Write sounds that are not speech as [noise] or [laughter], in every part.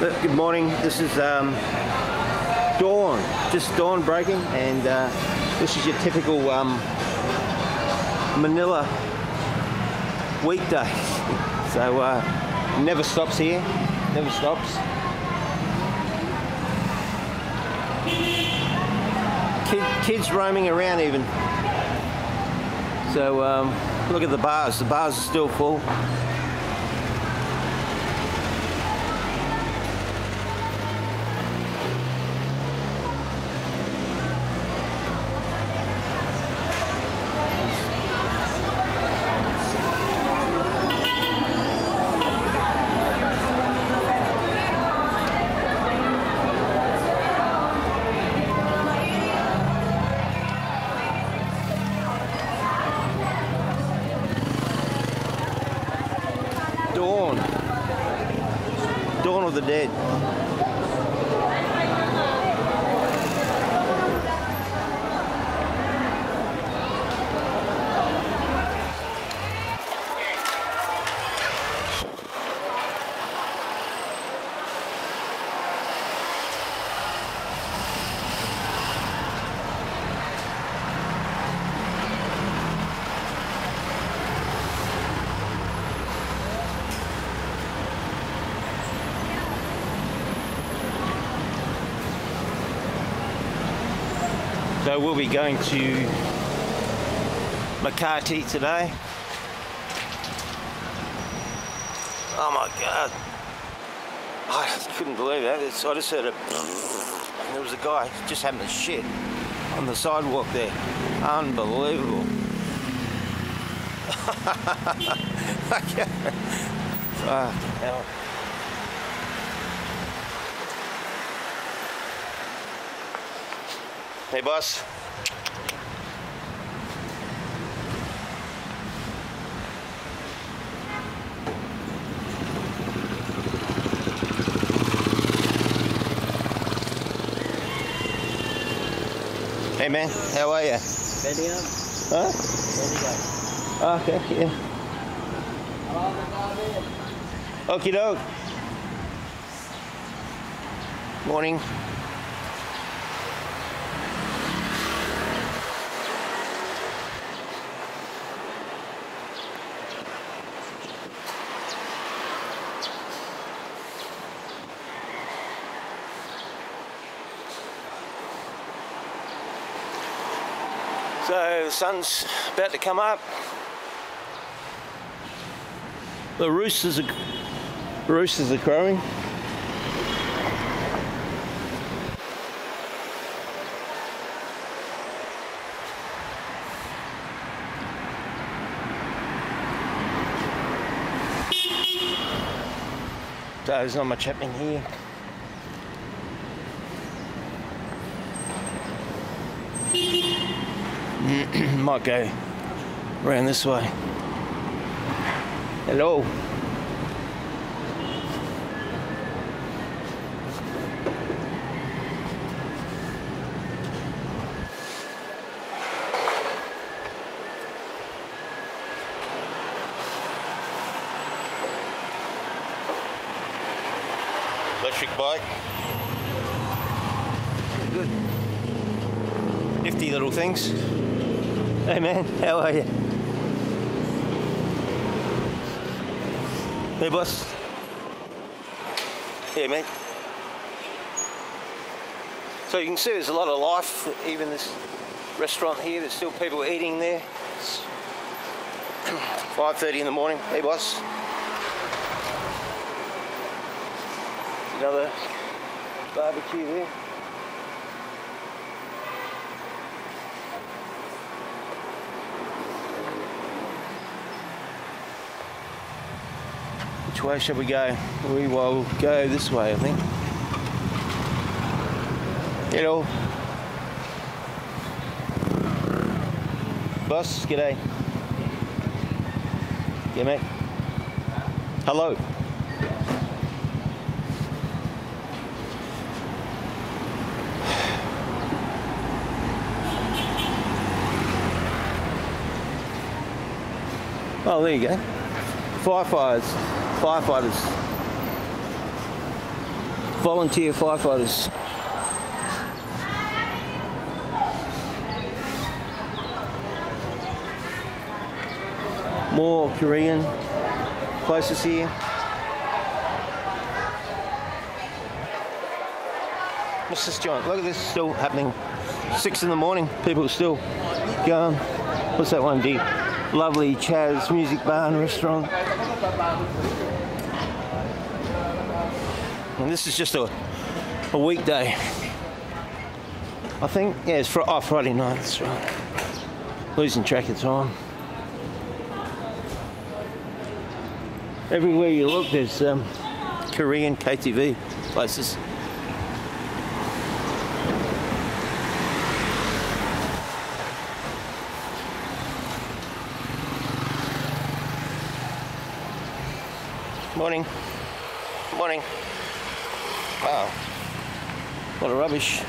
Good morning. This is um, dawn, just dawn breaking, and uh, this is your typical um, Manila weekday. [laughs] So uh, never stops here, never stops. Kid, kids roaming around even. So um, look at the bars. The bars are still full. Dawn. Dawn of the Dead. So we'll be going to Makati today. Oh my god. I couldn't believe that. It's, I just heard it. And there was a guy just having a shit on the sidewalk there. Unbelievable. [laughs] Hell. Uh, Hey, boss. Hey, man. How are you? Ready up? Huh? Ready go. Oh, okay, yeah. Okie doke. Morning. So the sun's about to come up. The roosters are roosters are crowing. So there's not much happening here. Might go around this way. Hello. Electric bike. Good. Nifty little things. Hey man, how are you? Hey boss. Yeah man. So you can see there's a lot of life, even this restaurant here, there's still people eating there. It's [clears throat] 5.30 in the morning. Hey boss. Another barbecue there. Which way shall we go? We will go this way, I think. Hello. Boss, g'day. Yeah, mate. Hello. [sighs] Oh, there you go. Firefighters. Firefighters. volunteer firefighters. More Korean places here. What's this? Look at this still happening. Six in the morning, people still going. What's that one, D? Lovely Chaz Music Bar and Restaurant. And this is just a, a weekday. I think, yeah, it's for, oh, Friday night, that's right. Losing track of time. Everywhere you look, there's um, Korean KTV places. Morning. Morning. Wow. What a rubbish.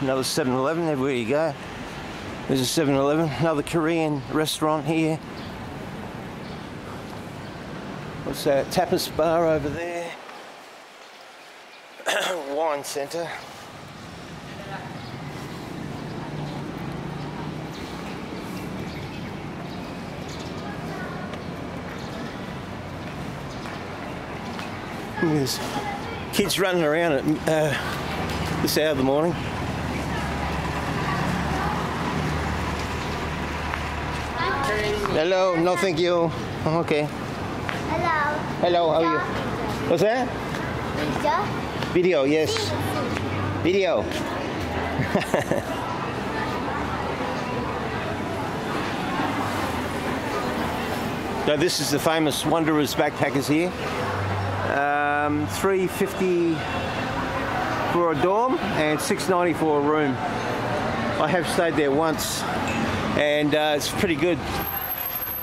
Another 7-Eleven everywhere you go. There's a 7-Eleven, another Korean restaurant here. What's that? Tapas bar over there. [coughs] Wine centre. There's kids running around at uh, this hour of the morning. Hello, no thank you. Oh, okay. Hello. Hello, how are you? What's that? Pizza. Video, yes. Video. [laughs] so this is the famous Wanderers backpackers here. Um, 350 for a dorm and 690 for a room. I have stayed there once and uh, it's pretty good.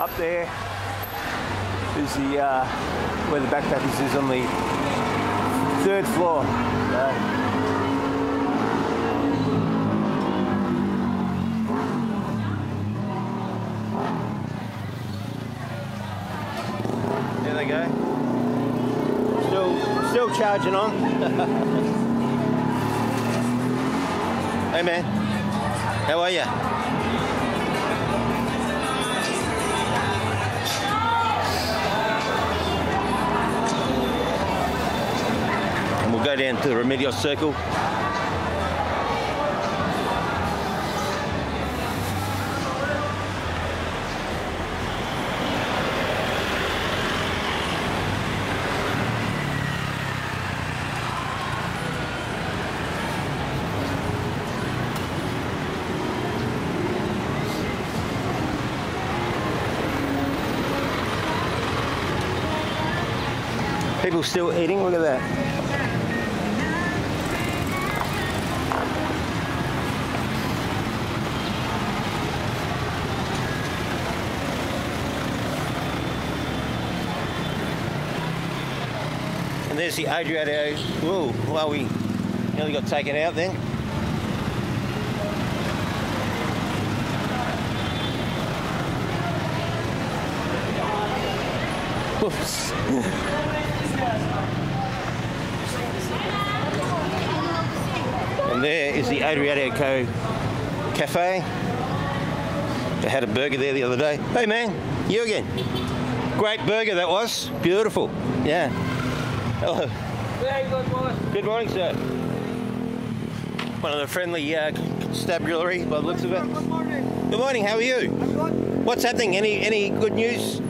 Up there is the uh, where the backpackers is on the third floor. Uh, charging on. [laughs] hey man, how are you? And we'll go down to the Remedios Circle. People still eating, look at that. And there's the Adriatic. Whoa, well, we nearly got taken out then. Whoops. [laughs] And there is the Adriatico Cafe. I had a burger there the other day. Hey man, you again. Great burger that was. Beautiful. Yeah. Hello. Very good boy. Good morning, sir. One of the friendly uh, constabulary by the looks of it. Good morning. Good morning, how are you? I'm good. What's happening? Any any good news?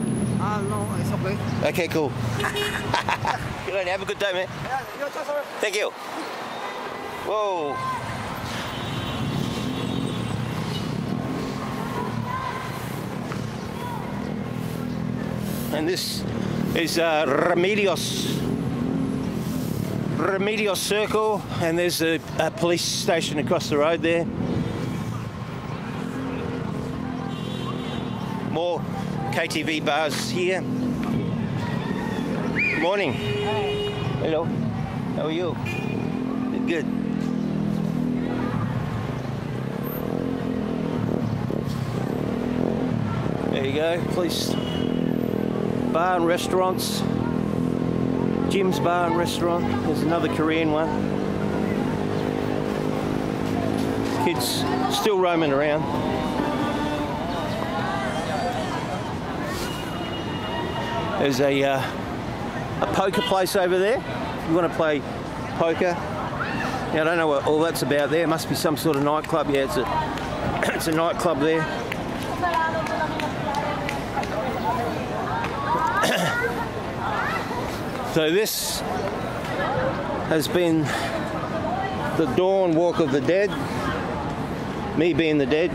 Okay. Cool. [laughs] Good on. Have a good day, man. Thank you. Whoa. And this is uh, Remedios. Remedios Circle, and there's a, a police station across the road there. More KTV bars here. Good morning. Hello. How are you? Good. There you go. Police bar and restaurants. Jim's bar and restaurant. There's another Korean one. Kids still roaming around. There's a uh, a poker place over there. You want to play poker. Yeah, I don't know what all that's about there. It must be some sort of nightclub. Yeah, it's a [coughs] it's a nightclub there. [coughs] so this has been the dawn walk of the dead. Me being the dead.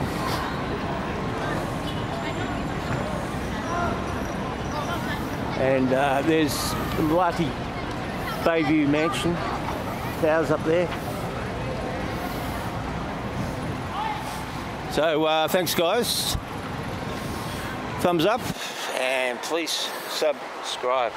And uh, there's the Malate Bayview Mansion. Towers up there. So uh, thanks guys. Thumbs up and please subscribe.